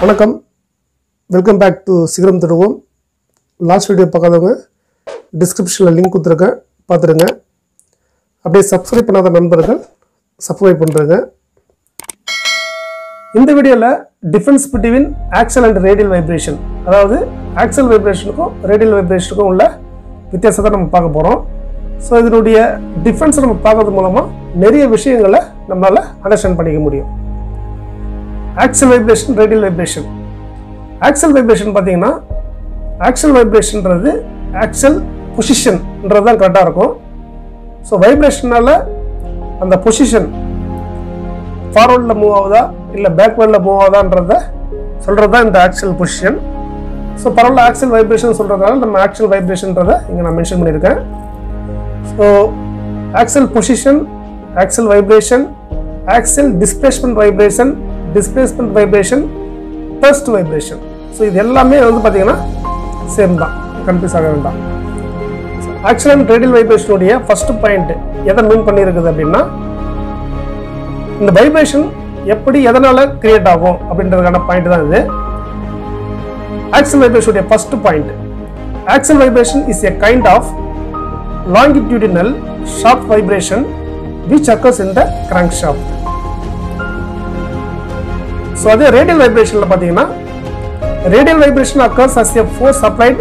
வணக்கம். Welcome back to சிகரம் தருவோம் லாஸ்ட் வீடியோ பார்க்காதவங்க டிஸ்கிரிப்ஷனில் லிங்க் கொடுத்துருக்கேன். பார்த்துருங்க. அப்படியே சப்ஸ்கிரைப் பண்ணாத நண்பர்கள் சப்ஸ்கிரைப் பண்ணுறேங்க இந்த வீடியோவில் difference between axial and radial vibration அதாவது ஆக்சல் வைப்ரேஷனுக்கும் ரேடியல் வைப்ரேஷனுக்கும் உள்ள வித்தியாசத்தை நம்ம பார்க்க போகிறோம் ஸோ இதனுடைய டிஃபென்ஸை நம்ம பார்க்கறது மூலமாக நிறைய விஷயங்களை நம்மளால் அண்டர்ஸ்டாண்ட் பண்ணிக்க முடியும். Axial vibration radial vibration axial vibration பார்த்தீங்கன்னா ஆக்சல் வைப்ரேஷன்ன்றது ஆக்சல் பொசிஷன்ன்றது தான் கரெக்டாக இருக்கும். ஸோ வைப்ரேஷனால் அந்த பொசிஷன் ஃபார்வர்டில் மூவ் ஆகுதா இல்லை பேக்வேர்டில் மூவ் ஆகுதான்றத சொல்கிறது தான் இந்த ஆக்சல் பொசிஷன் ஸோ பரவாயில்ல ஆக்சல் வைப்ரேஷன் சொல்கிறதுனால நம்ம ஆக்சல் வைப்ரேஷன்றதை இங்கே நான் மென்ஷன் பண்ணியிருக்கேன். So axial position axial vibration axial displacement vibration displacement vibration thrust vibration so இது எல்லாமே வந்து பார்த்தீங்கன்னா சேம் தான். கன்ஃபியூஸ் ஆக வேண்டாம். ஆக்சுவல் அண்ட் ரேடியல் வைப்ரேஷனுடைய ஃபர்ஸ்ட் பாயிண்ட் எதை மீன் பண்ணியிருக்குது அப்படின்னா இந்த வைப்ரேஷன் எப்படி எதனால் கிரியேட் ஆகும் அப்படின்றதுக்கான பாயிண்ட் தான் இது. Axial வைப்ரேஷனுடைய first point axial vibration is a kind of longitudinal sharp vibration which occurs in the crankshaft. So அதே ரேடியல் வைப்ரேஷனில் பார்த்தீங்கன்னா radial vibration occurs as a force applied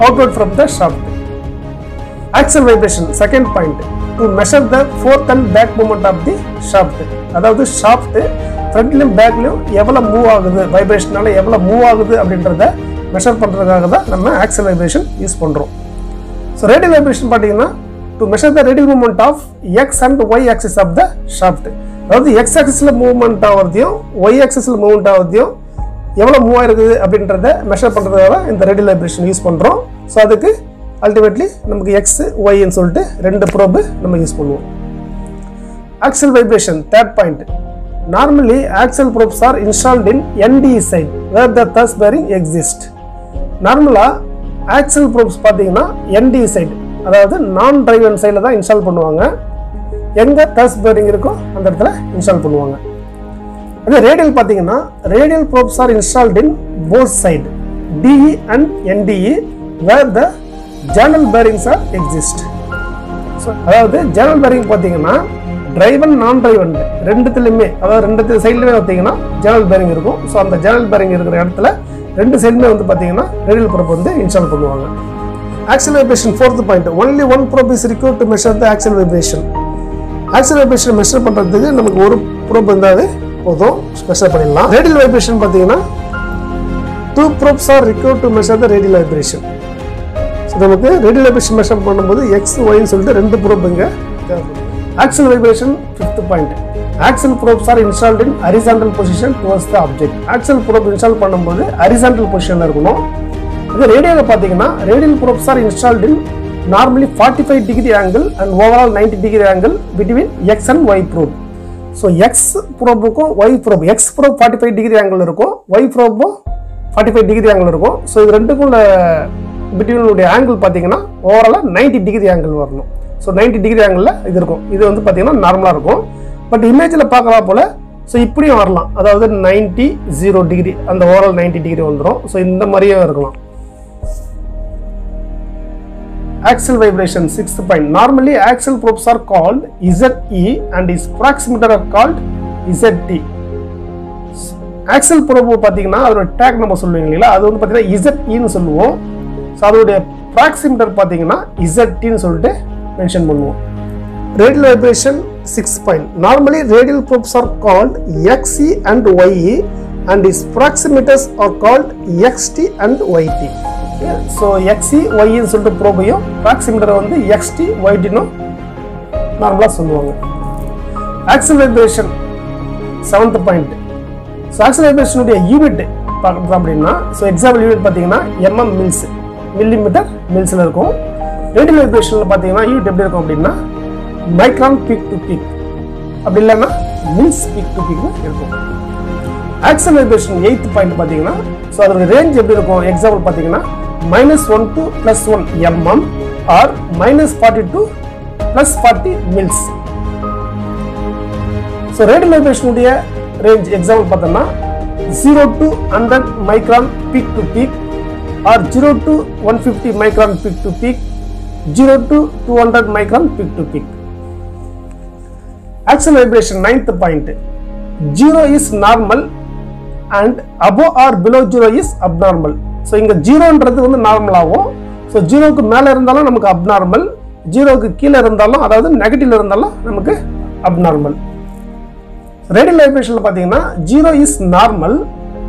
outward from the shaft axial vibration second point to measure the forth and back moment of the shaft அதாவது shaft ஃப்ரண்ட்லையும் பேக்லையும் எவ்வளோ move ஆகுது வைப்ரேஷனால எவ்வளோ move ஆகுது அப்படின்றத மெஷர் பண்ணுறதுக்காக தான் நம்ம ஆக்சல் வைப்ரேஷன் யூஸ் பண்ணுறோம் ஸோ ரேடியல் வைப்ரேஷன் பார்த்தீங்கன்னா to measure the radial moment of x and y axis of the shaft அதாவது எக்ஸ் ஆக்சிஸில் மூவ்மெண்ட் ஆகிறதையும் ஒய் ஆக்சிஸில் மூவ்மெண்ட் ஆகிறதையும் எவ்வளோ மூவ் ஆயிருக்குது அப்படின்றத மெஷர் பண்ணுறதால இந்த ரெடி லைப்ரேஷன் யூஸ் பண்ணுறோம் ஸோ அதுக்கு அல்டிமேட்லி நமக்கு எக்ஸ் ஒய்ன்னு சொல்லிட்டு ரெண்டு ப்ரோபு நம்ம யூஸ் பண்ணுவோம். Axial vibration third point normally axial probes are installed in ND side where the thrust bearing exist நார்மலாக ஆக்சல் ப்ரோப்ஸ் பார்த்தீங்கன்னா என்டி சைட் அதாவது நான் டிரைவன் சைடில் தான் இன்ஸ்டால் பண்ணுவாங்க. எங்கே டர்ஸ் பேரிங் இருக்கோ அந்த இடத்துல இன்ஸ்டால் பண்ணுவாங்க. அதே ரேடியல் பார்த்தீங்கன்னா radial probes are installed in both side DE and NDE where the journal bearings are exist so அதாவது ஜேர்னல் பேரிங் பார்த்தீங்கன்னா டிரைவன் நான் டிரைவன் ரெண்டுத்துலையுமே அதாவது ரெண்டு சைட்லையுமே பார்த்தீங்கன்னா ஜேர்னல் பேரிங் இருக்கும். ஸோ அந்த ஜேர்னல் பேரிங் இருக்கிற இடத்துல ரெண்டு சைடுமே வந்து பார்த்தீங்கன்னா ரேடியல் ப்ரோப் வந்து இன்ஸ்டால் பண்ணுவாங்க. Axial vibration fourth point only one probe is require to measure the axial vibration axial vibration measure பண்ணுறதுக்கு நமக்கு ஒரு ப்ரோப் இருந்தாவே போதும். மெஷர் பண்ணிடலாம். ரேடியல் வைப்ரேஷன் பார்த்தீங்கன்னா two probes are require to measure the radial vibration so நமக்கு radial vibration measure பண்ணும்போது x ஒய்னு சொல்லிட்டு ரெண்டு ப்ரோப் இங்கே axial vibration fifth point axial probes are installed in horizontal position towards the object axial probe install பண்ணும்போது horizontal பொசிஷனில் இருக்கணும். இது ரேடியோவில் பார்த்தீங்கன்னா radial probes are installed in normally forty five degree angle and overall ninety degree angle between x and y probe so x ப்ரோபுக்கும் y probe x probe forty five degree angle இருக்கும் Y ப்ரோப்பும் forty five degree angle இருக்கும். So இது ரெண்டுக்கும் உள்ள பிட்வீனுடைய angle பார்த்தீங்கன்னா ஓவராலாக ninety degree angle வரணும். ஸோ நைன்டி டிகிரி ஆங்கிளில் இது இருக்கும். இது வந்து பார்த்தீங்கன்னா நார்மலாக இருக்கும். பட் இமேஜில் பார்க்குறா போல் ஸோ இப்படியும் வரலாம். அதாவது நைன்ட்டி ஜீரோ டிகிரி அந்த ஓவரால் நைன்டி டிகிரி வந்துடும் ஸோ இந்த மாதிரியும் இருக்கலாம். Axial vibration sixth point. Normally axial probes are called ze and its proximeter are called zt axial probe பார்த்தீங்கன்னா அதோட டேக் நம்ம சொல்லுவீங்க இல்லைங்களா? அது வந்து பார்த்தீங்கன்னா இசட்இன்னு சொல்லுவோம். ஸோ அதோடைய ப்ராக்சிமீட்டர் பார்த்தீங்கன்னா இசட்டின்னு சொல்லிட்டு மென்ஷன் பண்ணுவோம். Radial vibration six point normally radial probes are called XE and YE and is proximeters are called XT and YT so XE ஒய்ன்னு சொல்லிட்டு ப்ரோபையும் ஆக்சிமீட்டரை வந்து எக்ஸ்டி ஒய்டினும் நார்மலாக சொல்லுவாங்க. ஆக்சிலரேஷன் செவன்த் பாயிண்ட் ஸோ ஆக்சிலரேஷனுடைய யூனிட் பார்க்குறோம் அப்படின்னா ஸோ எக்ஸாம்பிள் யூனிட் பார்த்தீங்கன்னா எம்எம் மில்ஸ் மில்லி மீட்டர் மில்ஸில் இருக்கும். ரேடியல் வைப்ரேஷனில் பார்த்தீங்கன்னா யூனிட் எப்படி இருக்கும் அப்படின்னா மைக்ரான் பீக் டு பீக் அப்படி இல்லைன்னா மில்ஸ் பீக் டு பீக்னு இருக்கும். ஆக்சல் வைப்ரேஷன் எயித் பாயிண்ட் பார்த்தீங்கன்னா ஸோ அதோட ரேஞ்ச் எப்படி இருக்கும்? எக்ஸாம்பிள் பார்த்தீங்கன்னா minus one to plus one mm or minus forty to plus forty mils so radial வைப்ரேஷனுடைய range example பார்த்தோம்னா 0 to 100 micron peak to peak or 0 to 150 micron peak to peak 0 to 200 micron peak to peak. Axial vibration ninth point. 0 is normal and above or below zero is abnormal so இங்கே ஜீரோன்றது வந்து நார்மலாகும் so ஜீரோக்கு மேலே இருந்தாலும் நமக்கு abnormal ஜீரோவுக்கு கீழே இருந்தாலும் அதாவது நெகட்டிவ்ல இருந்தாலும் நமக்கு அப்நார்மல் ரேடியல் வைப்ரேஷனில் பார்த்தீங்கன்னா zero is normal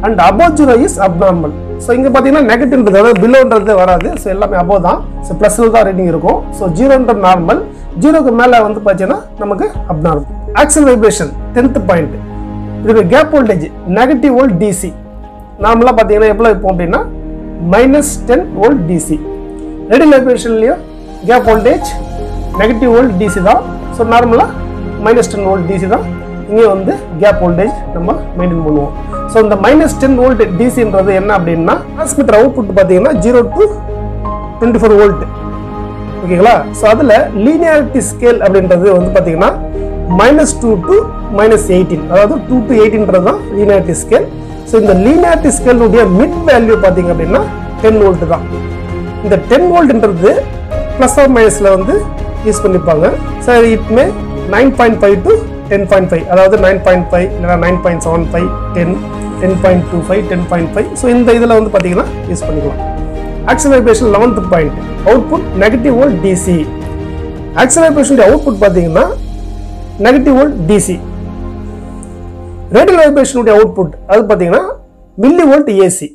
and above zero is abnormal so இங்கே பார்த்தீங்கன்னா நெகட்டிவ்ன்றது அதாவது பிலோன்றது வராது. ஸோ எல்லாமே அபோவ் தான். ஸோ ப்ளஸில் தான் ரீடிங் இருக்கும். ஸோ ஜீரோன்றது நார்மல் ஜீரோக்கு மேலே வந்து பார்த்தீங்கன்னா நமக்கு abnormal axial vibration tenth point இதுக்கு gap voltage negative volt DC நார்மலாக பார்த்தீங்கன்னா எவ்வளோ இப்போ அப்படின்னா minus ten volt DC radial வைப்ரேஷன்லேயும் gap voltage negative volt DC தான். ஸோ நார்மலாக மைனஸ் டென் வோல்ட் டிசி தான். இங்கே வந்து கேப் வோல்டேஜ் நம்ம மெயின்டைன் பண்ணுவோம். ஸோ இந்த மைனஸ் டென் வோல்ட் டிசின்றது என்ன அப்படின்னா டிரான்ஸ்மிட்டர் அவுட்புட் பார்த்தீங்கன்னா zero to twenty four volt ஓகேங்களா? ஸோ அதில் லீனியாரிட்டி ஸ்கேல் அப்படின்றது வந்து பார்த்தீங்கன்னா minus two to minus eighteen அதாவது டூ டு எயிட்டீன்றது தான் லீனாரிட்டி ஸ்கேல் ஸோ இந்த லீனாரிட்டி ஸ்கேலுடைய மிட் வேல்யூ பார்த்தீங்க அப்படின்னா டென் வோல்ட் தான். இந்த டென் வோல்ட்ன்றது ப்ளஸ் ஆர் மைனஸில் வந்து யூஸ் பண்ணிப்பாங்க. So it may nine point five to ten point five அதாவது நைன் பாயிண்ட் ஃபைவ் இல்லைனா nine point seven five ten ten point two five ten point five so இந்த இதில் வந்து பார்த்தீங்கன்னா யூஸ் பண்ணிக்கலாம். Axial eleventh point output negative volt DC axial output பார்த்தீங்கன்னா negative volt DC radial வைப்ரேஷனுடைய output அது பார்த்தீங்கன்னா மில்லி வோல்ட் ஏசி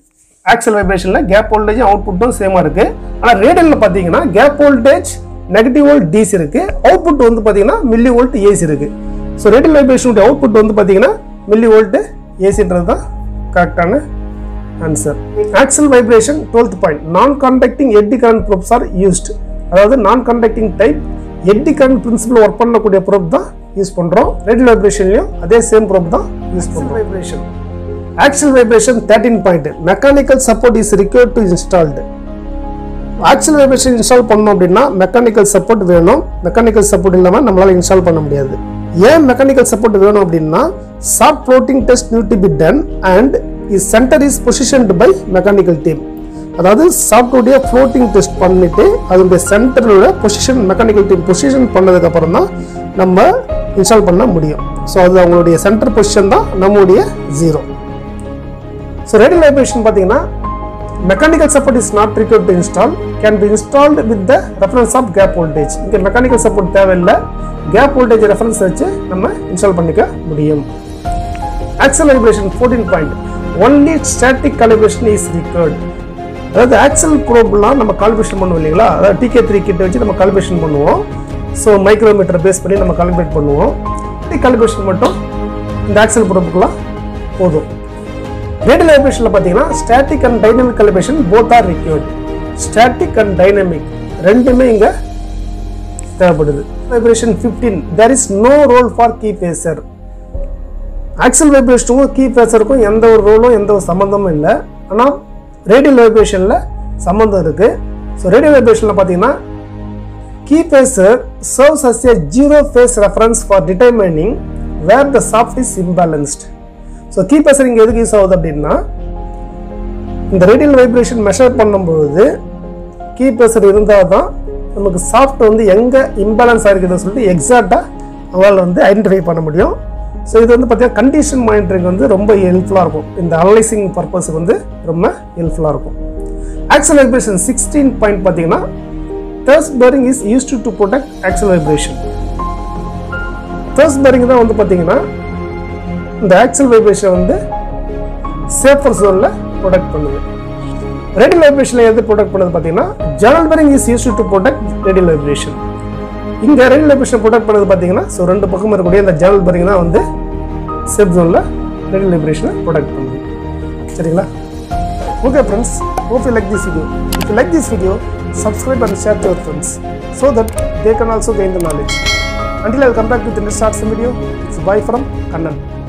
ஆக்சல் வைப்ரேஷனில் கேப் வோல்டேஜும் அவுட்புட்டும் சேமாக இருக்குது ஆனால் ரேடியலில் பார்த்தீங்கன்னா gap voltage negative volt DC இருக்குது அவுட்புட் வந்து பார்த்தீங்கன்னா மில்லி வோல்ட் ஏசி இருக்குது ஸோ ரேடியல் வைப்ரேஷனுடைய அவுட்புட் வந்து பார்த்தீங்கன்னா மில்லி வோல்ட்டு ஏசின்றது தான் கரெக்டான answer axial vibration twelfth point non contacting eddy current probes are used அதாவது non contacting type eddy current principle work பண்ணக்கூடிய ப்ரூப் தான் யூஸ் பண்ணுறோம் ரேடியல் வைப்ரேஷன்லையும் அதே சேம் ப்ரூப் தான் யூஸ் பண்ணுறோம் vibration axial vibration thirteen point mechanical support is required to installed axial vibration install பண்ணோம் அப்படின்னா மெக்கானிக்கல் சப்போர்ட் வேணும். மெக்கானிக்கல் சப்போர்ட் இல்லாமல் நம்மளால் இன்ஸ்டால் பண்ண முடியாது. ஏன் மெக்கானிக்கல் சப்போர்ட் வேணும் அப்படின்னா soft floating test new to be done and is centre is positioned by mechanical team அதாவது சாஃப்ட்வுடைய ஃப்ளோட்டிங் டெஸ்ட் பண்ணிட்டு அதனுடைய சென்டரோட பொசிஷன் மெக்கானிக்கல் டீம் பொசிஷன் பண்ணதுக்கப்புறம் தான் நம்ம இன்ஸ்டால் பண்ண முடியும். ஸோ அது அவங்களுடைய சென்டர் பொசிஷன் தான் நம்முடைய ஜீரோ ஸோ ரேடியல் வைப்ரேஷன் பார்த்தீங்கன்னா mechanical support is not required to install can be installed with the reference of gap voltage இங்கே மெக்கானிக்கல் சப்போர்ட் தேவையில்லை. கேப் வோல்டேஜ் ரெஃபரன்ஸ் வச்சு நம்ம இன்ஸ்டால் பண்ணிக்க முடியும். Axial vibration fourteen point only static calibration is required அதாவது axial ப்ரோப்லாம் நம்ம calculation பண்ணுவோம் இல்லைங்களா? அதாவது டிகே த்ரீ கிட்ட வச்சு நம்ம கால்குலேஷன் பண்ணுவோம். ஸோ மைக்ரோமீட்டர் பேஸ் பண்ணி நம்ம கால்குலேட் பண்ணுவோம். கால்குலேஷன் மட்டும் இந்த ஆக்சல் பொறுப்புக்குலாம் போதும். ரேடியல் வைப்ரேஷனில் பார்த்தீங்கன்னா static and dynamic calibration both are required static and dynamic ரெண்டுமே இங்கே தேவைப்படுது. Vibration fifteen there is no role for keyphasor axial வைப்ரேஷனுக்கும் key பேசருக்கும் எந்த ஒரு ரோலும் எந்த ஒரு சம்மந்தமும் இல்லை. ஆனால் ரேடியல் வைப்ரேஷனில் சம்மந்தம் இருக்குது ஸோ ரேடியல் வைப்ரேஷனில் பார்த்தீங்கன்னா keyphasor serves as a zero phase reference for determining where the shaft is imbalanced. So keyphasor இங்கே எதுக்கு யூஸ் ஆகுது அப்படின்னா இந்த ரேடியல் வைப்ரேஷன் மெஷர் பண்ணும்போது கீ பேசர் இருந்தால் தான் நமக்கு சாஃப்ட் வந்து எங்கே இம்பேலன்ஸ் ஆகிருக்குதுன்னு சொல்லிட்டு எக்ஸாக்டாக அவங்களால் வந்து ஐடென்டிஃபை பண்ண முடியும். ஸோ இது வந்து பார்த்தீங்கன்னா கண்டிஷன் மானிட்டரிங் வந்து ரொம்ப ஹெல்ப்ஃபுல்லாக இருக்கும். இந்த அனலைசிங் பர்பஸுக்கு வந்து ரொம்ப ஹெல்ப்ஃபுல்லாக இருக்கும். ஆக்சல் வைப்ரேஷன் சிக்ஸ்டீன் பாயிண்ட் பார்த்தீங்கன்னா thrust bearing is used to protect axial vibration thrust bearing தான் வந்து பார்த்தீங்கன்னா இந்த ஆக்சல் வைப்ரேஷன் வந்து சேஃபர் ஜோனில் ப்ரொடெக்ட் பண்ணுது. ரேடியல் வைப்ரேஷனில் எது ப்ரொடெக்ட் பண்ணுது பார்த்தீங்கன்னா journal bearing is used to protect radial vibration இங்கே ரேடியல் வைப்ரேஷன் ப்ரொடெக்ட் பண்ணது பார்த்தீங்கன்னா ஸோ ரெண்டு பக்கம் இருக்கக்கூடிய இந்த ஜெனரல் பேரிங் தான் வந்து சேஃப் ஜோனில் ரேடியல் வைப்ரேஷனை ப்ரொடெக்ட் பண்ணுது. சரிங்களா? Okay friends, hope you like this video. If you like this video, subscribe and share to your friends so that they can also gain the knowledge. Until I will come back with the next short awesome video, it's bye from Kannan.